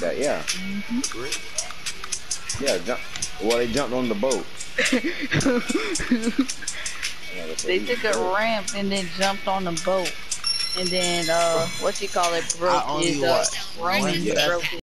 that, yeah. Mm -hmm. Yeah, jump. Well, they jumped on the boat. they took a ramp and then jumped on the boat. And then, uh, what you call it, broke his, uh, Roman broke